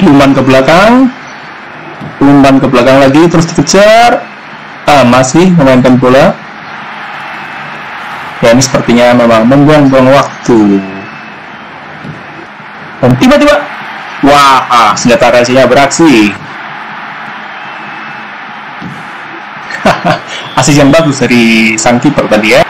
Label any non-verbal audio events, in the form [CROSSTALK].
diumpan ke belakang. Umpan ke belakang lagi terus dikejar. Ah masih memainkan bola. Ya ini sepertinya memang membuang-buang waktu. Dan tiba-tiba wah ah, senjata rahasianya beraksi. [LAUGHS] Asis yang bagus dari sang kiper tadi ya.